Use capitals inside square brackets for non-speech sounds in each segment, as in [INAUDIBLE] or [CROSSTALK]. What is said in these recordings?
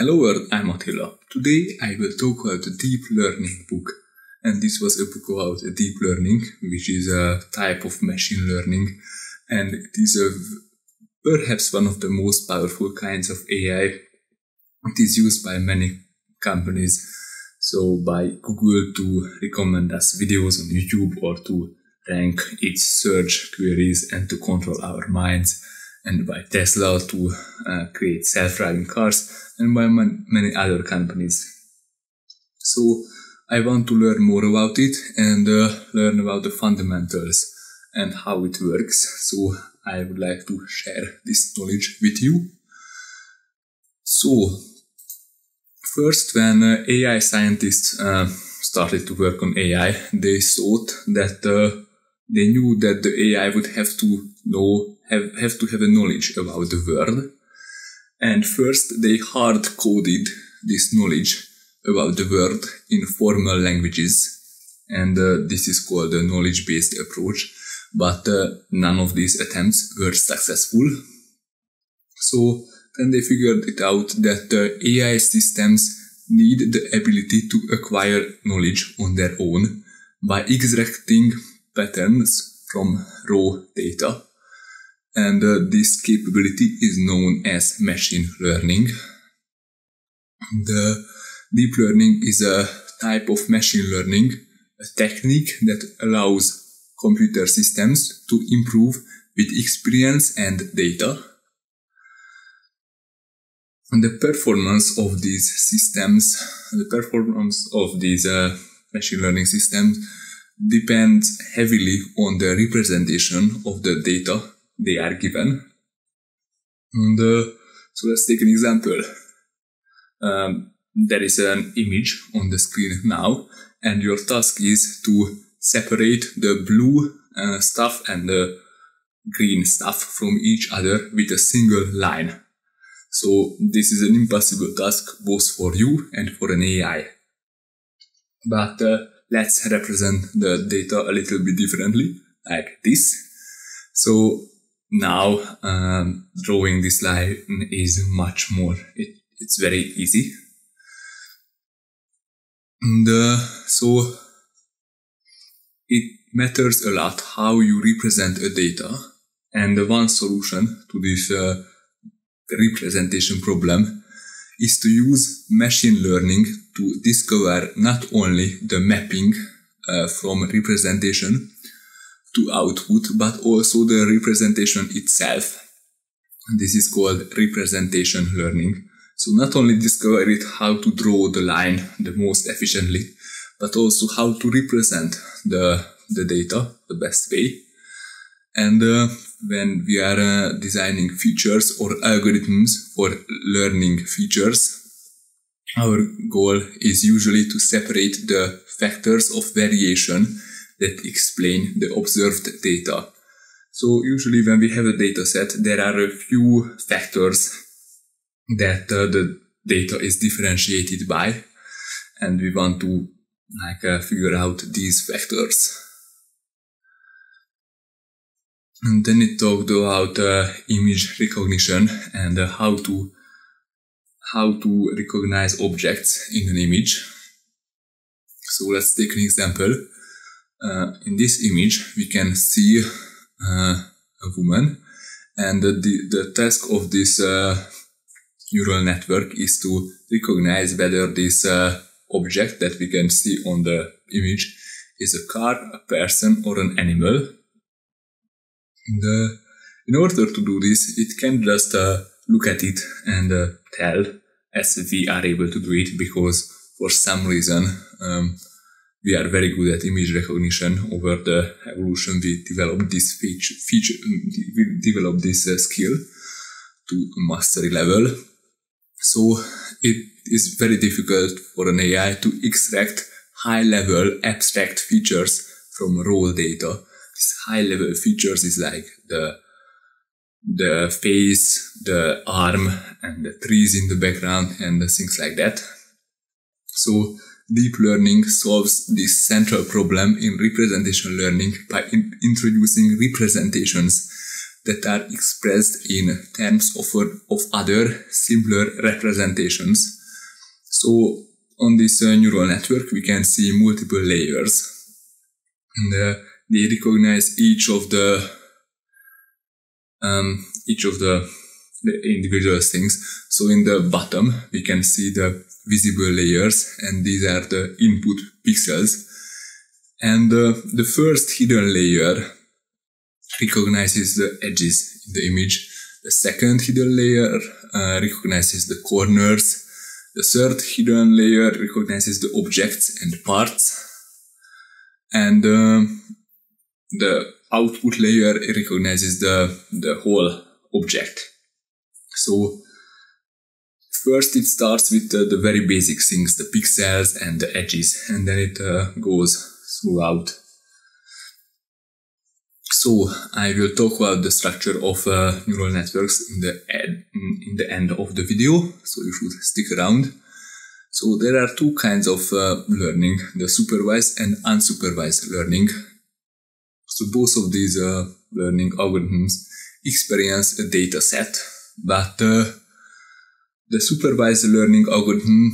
Hello world, I'm Attila. Today I will talk about a deep learning book. And this was a book about deep learning, which is a type of machine learning. And it is a, perhaps one of the most powerful kinds of AI. It is used by many companies. So by Google to recommend us videos on YouTube or to rank its search queries and to control our minds and by Tesla to uh, create self-driving cars and by many other companies. So I want to learn more about it and uh, learn about the fundamentals and how it works. So I would like to share this knowledge with you. So first, when uh, AI scientists uh, started to work on AI, they thought that uh, they knew that the AI would have to know have, have to have a knowledge about the world. And first they hard coded this knowledge about the world in formal languages. And uh, this is called a knowledge based approach. But uh, none of these attempts were successful. So then they figured it out that the AI systems need the ability to acquire knowledge on their own by extracting patterns from raw data and uh, this capability is known as machine learning. The deep learning is a type of machine learning, a technique that allows computer systems to improve with experience and data. And the performance of these systems, the performance of these uh, machine learning systems depends heavily on the representation of the data they are given. And uh, so let's take an example. Um, there is an image on the screen now, and your task is to separate the blue uh, stuff and the green stuff from each other with a single line. So this is an impossible task both for you and for an AI. But uh, let's represent the data a little bit differently, like this. So now um, drawing this line is much more. It, it's very easy. And uh, so it matters a lot how you represent a data and the one solution to this uh, representation problem is to use machine learning to discover not only the mapping uh, from representation to output, but also the representation itself. This is called representation learning. So not only discover it how to draw the line the most efficiently, but also how to represent the, the data the best way. And uh, when we are uh, designing features or algorithms for learning features, our goal is usually to separate the factors of variation that explain the observed data. So usually when we have a data set, there are a few factors that uh, the data is differentiated by, and we want to like uh, figure out these factors. And then it talked about uh, image recognition and uh, how to how to recognize objects in an image. So let's take an example. Uh, in this image, we can see uh, a woman and the, the task of this uh, neural network is to recognize whether this uh, object that we can see on the image is a car, a person, or an animal. Uh, in order to do this, it can just look at it and tell as we are able to do it because for some reason um, we are very good at image recognition over the evolution. We developed this feature, feature we developed this uh, skill to mastery level. So it is very difficult for an AI to extract high level abstract features from raw data. These high level features is like the the face, the arm, and the trees in the background, and things like that. So Deep learning solves this central problem in representation learning by in introducing representations that are expressed in terms of, of other simpler representations. So on this uh, neural network, we can see multiple layers. And uh, they recognize each of the um, each of the, the individual things. So in the bottom, we can see the visible layers, and these are the input pixels. And uh, the first hidden layer recognizes the edges in the image. The second hidden layer uh, recognizes the corners. The third hidden layer recognizes the objects and parts. And uh, the output layer recognizes the, the whole object. So first it starts with the, the very basic things, the pixels and the edges, and then it uh, goes throughout. So I will talk about the structure of uh, neural networks in the in the end of the video, so you should stick around. So there are two kinds of uh, learning, the supervised and unsupervised learning. So both of these uh, learning algorithms experience a data set, but uh, the supervised learning algorithm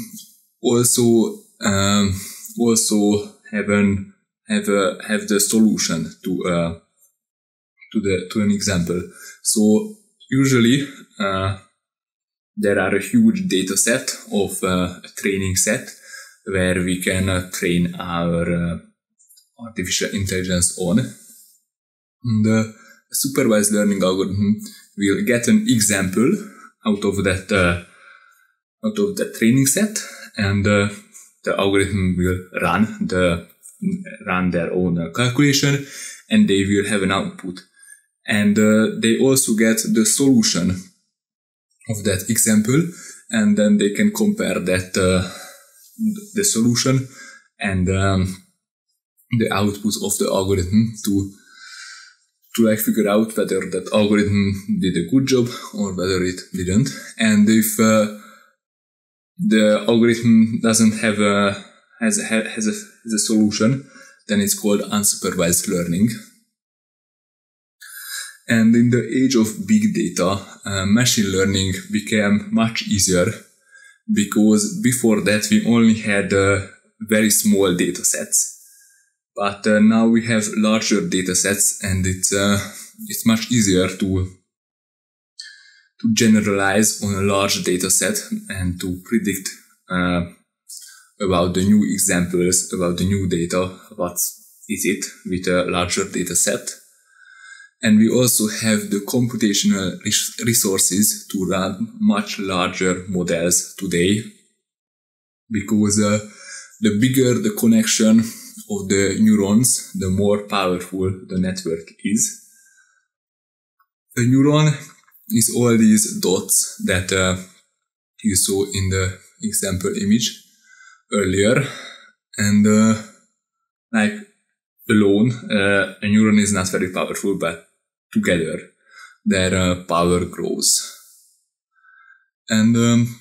also um, also have an have a, have the solution to uh, to the to an example. So usually uh, there are a huge data set of uh, a training set where we can uh, train our uh, artificial intelligence on. The supervised learning algorithm will get an example out of that uh, of the training set, and uh, the algorithm will run the run their own uh, calculation, and they will have an output, and uh, they also get the solution of that example, and then they can compare that uh, the solution and um, the output of the algorithm to to like figure out whether that algorithm did a good job or whether it didn't. And if uh, the algorithm doesn't have a has a, has a has a solution, then it's called unsupervised learning. And in the age of big data, uh, machine learning became much easier because before that we only had uh, very small data sets but uh, now we have larger data sets and it's uh, it's much easier to to generalize on a large data set and to predict uh, about the new examples about the new data what is it with a larger data set and we also have the computational resources to run much larger models today because uh, the bigger the connection of the neurons, the more powerful the network is. A neuron is all these dots that uh, you saw in the example image earlier. And uh, like alone, uh, a neuron is not very powerful, but together their uh, power grows. And um,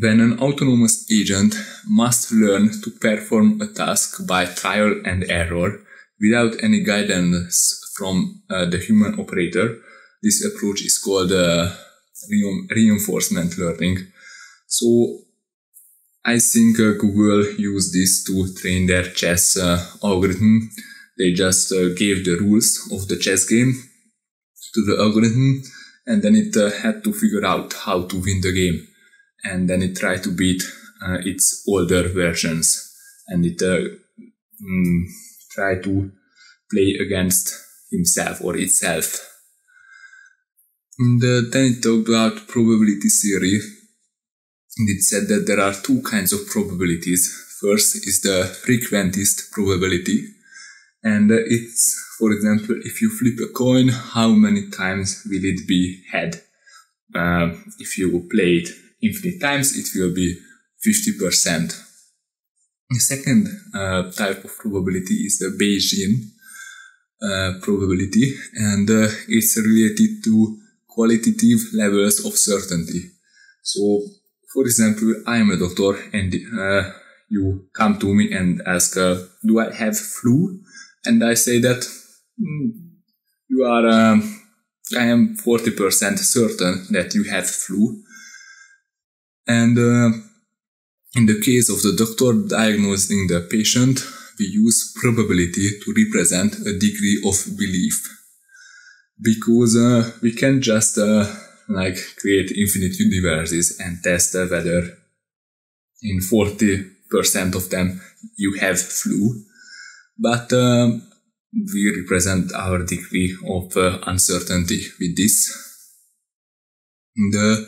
when an autonomous agent must learn to perform a task by trial and error without any guidance from uh, the human operator, this approach is called uh, reinforcement learning. So I think uh, Google used this to train their chess uh, algorithm. They just uh, gave the rules of the chess game to the algorithm and then it uh, had to figure out how to win the game and then it tried to beat uh, its older versions and it uh, mm, tried to play against himself or itself. Then it talked about probability theory and it said that there are two kinds of probabilities. First is the frequentist probability and it's for example if you flip a coin how many times will it be head uh, if you play it infinite times, it will be 50%. The second uh, type of probability is the Bayesian uh, probability, and uh, it's related to qualitative levels of certainty. So, for example, I am a doctor, and uh, you come to me and ask, uh, "Do I have flu?" And I say that mm, you are um, I am 40% certain that you have flu. And uh, in the case of the doctor diagnosing the patient, we use probability to represent a degree of belief. Because uh, we can just uh, like create infinite universes and test whether in 40% of them you have flu. But um, we represent our degree of uh, uncertainty with this. And, uh,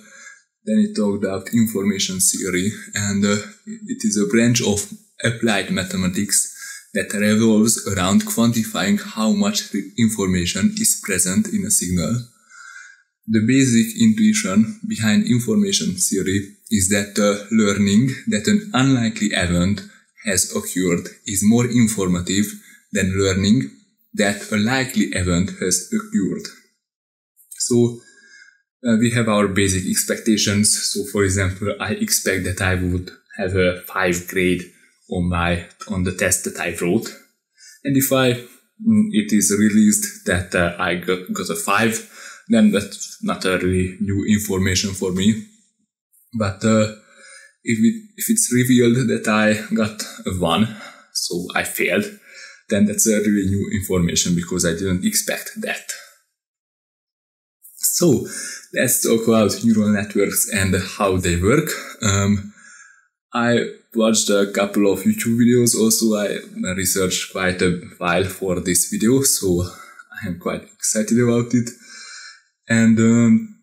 then it talked about information theory, and uh, it is a branch of applied mathematics that revolves around quantifying how much information is present in a signal. The basic intuition behind information theory is that uh, learning that an unlikely event has occurred is more informative than learning that a likely event has occurred. So uh, we have our basic expectations. So for example, I expect that I would have a five grade on my on the test that I wrote, and if I mm, it is released that uh, I got, got a five, then that's not a really new information for me. But uh, if it, if it's revealed that I got a one, so I failed, then that's a really new information because I didn't expect that. So let's talk about neural networks and how they work. Um, I watched a couple of YouTube videos. Also, I researched quite a while for this video, so I am quite excited about it. And um,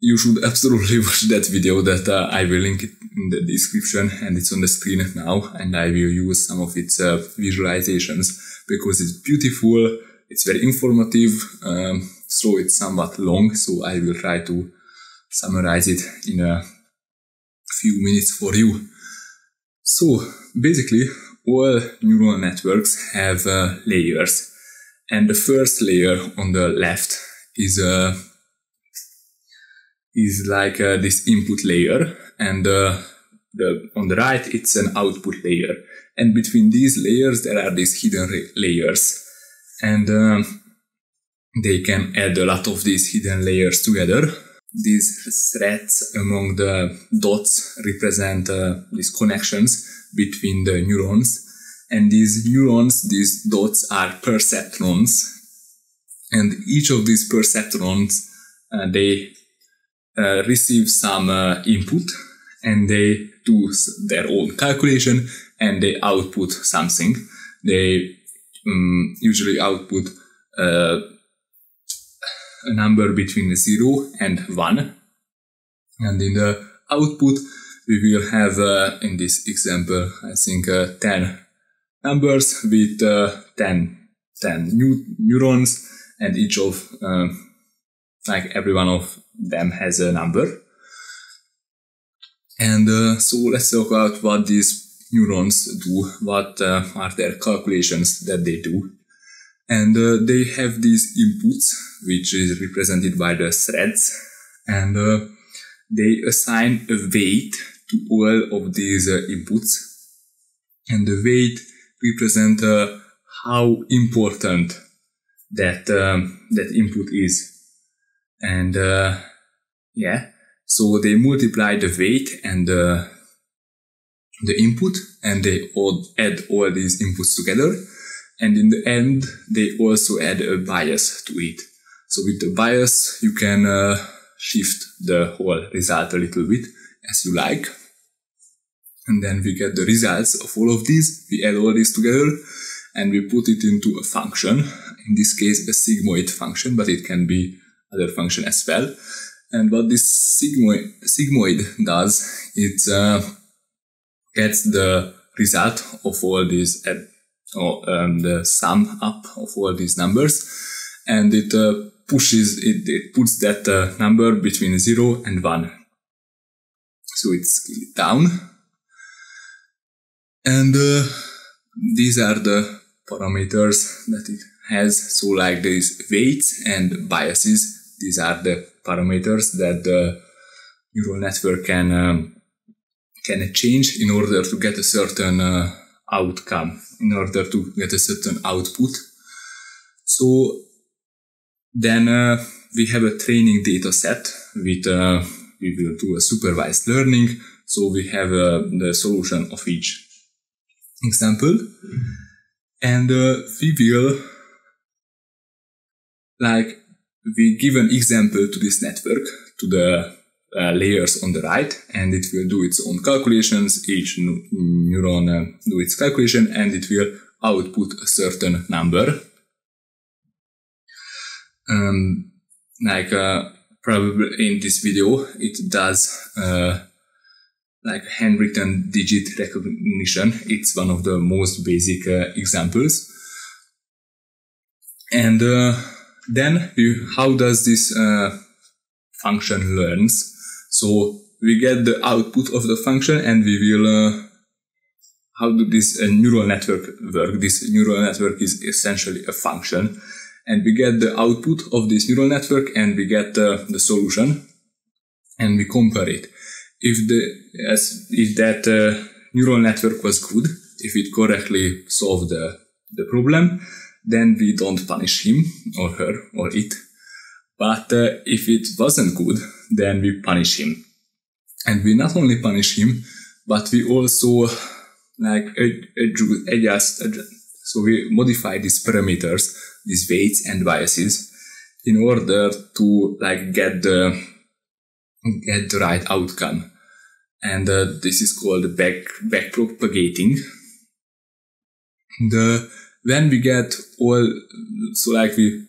you should [LAUGHS] absolutely watch that video that uh, I will link it in the description and it's on the screen now and I will use some of its uh, visualizations because it's beautiful, it's very informative, um, so it's somewhat long so I will try to summarize it in a few minutes for you. So basically all neural networks have uh, layers. And the first layer on the left is a uh, is like uh, this input layer. And uh, the, on the right it's an output layer. And between these layers there are these hidden layers. And um, they can add a lot of these hidden layers together these threads among the dots represent uh, these connections between the neurons and these neurons these dots are perceptrons and each of these perceptrons uh, they uh, receive some uh, input and they do their own calculation and they output something. They um, usually output uh, a number between 0 and 1. And in the output, we will have, uh, in this example, I think uh, 10 numbers with uh, 10, 10 new neurons and each of, um, like every one of them has a number. And uh, so let's talk about what these neurons do, what uh, are their calculations that they do. And uh, they have these inputs, which is represented by the threads, and uh, they assign a weight to all of these uh, inputs. And the weight represent uh, how important that um, that input is. And uh, yeah. So they multiply the weight and uh, the input and they all add all these inputs together and in the end they also add a bias to it. So with the bias you can uh, shift the whole result a little bit as you like. And then we get the results of all of these. We add all these together and we put it into a function. In this case a sigmoid function but it can be other function as well. And what this sigmoid, sigmoid does, it uh, gets the result of all these, uh, or um, the sum up of all these numbers, and it uh, pushes, it, it puts that uh, number between 0 and 1. So it's down. And uh, these are the parameters that it has. So like these weights and biases these are the parameters that the neural network can um, can change in order to get a certain uh, outcome, in order to get a certain output. So then uh, we have a training data set with uh, we will do a supervised learning. So we have uh, the solution of each example, and uh, we will like we give an example to this network to the uh, layers on the right and it will do its own calculations. Each neuron uh, do its calculation and it will output a certain number. Um, like uh, probably in this video it does uh, like handwritten digit recognition. It's one of the most basic uh, examples. And uh, then you, how does this function learns so we get the output of the function and we will, uh, how do this uh, neural network work? This neural network is essentially a function and we get the output of this neural network and we get uh, the solution and we compare it. If the, as, if that uh, neural network was good, if it correctly solved the, the problem, then we don't punish him or her or it. But uh, if it wasn't good, then we punish him. And we not only punish him, but we also like adjust, adjust. So we modify these parameters, these weights and biases in order to like get the get the right outcome. And uh, this is called back back propagating. The when we get all so like we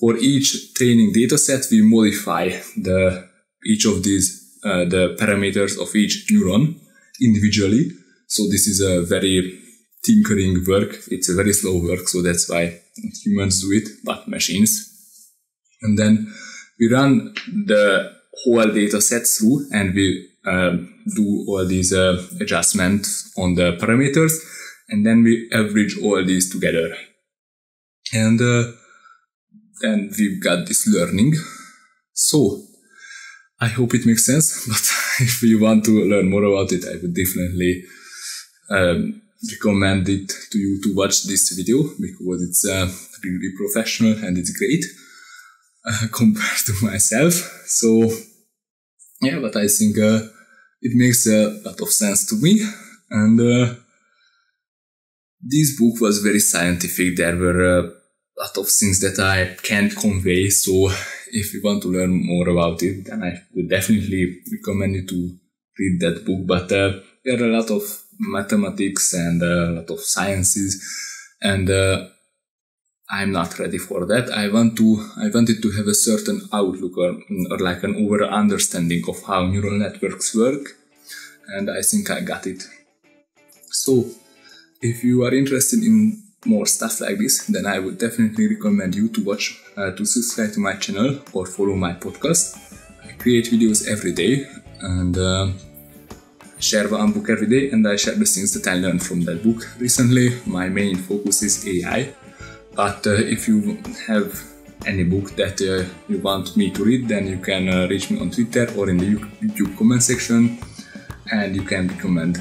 for each training dataset, we modify the each of these uh, the parameters of each neuron individually. So this is a very tinkering work. It's a very slow work, so that's why humans do it, but machines. And then we run the whole data set through and we uh, do all these uh, adjustments on the parameters and then we average all these together. And uh, and we've got this learning. So I hope it makes sense, [LAUGHS] but if you want to learn more about it, I would definitely um, recommend it to you to watch this video because it's uh, really professional and it's great uh, [LAUGHS] compared to myself. So yeah, but I think uh, it makes a lot of sense to me and uh, this book was very scientific. There were uh, lot of things that I can't convey. So if you want to learn more about it, then I would definitely recommend you to read that book. But uh, there are a lot of mathematics and a lot of sciences, and uh, I'm not ready for that. I want to, I wanted to have a certain outlook or, or like an overall understanding of how neural networks work, and I think I got it. So, if you are interested in more stuff like this, then I would definitely recommend you to watch, uh, to subscribe to my channel or follow my podcast. I create videos every day and uh, share one book every day and I share the things that I learned from that book. Recently, my main focus is AI, but uh, if you have any book that uh, you want me to read, then you can uh, reach me on Twitter or in the YouTube comment section and you can recommend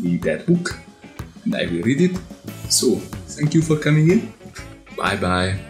me that book and I will read it so, thank you for coming in. Bye bye.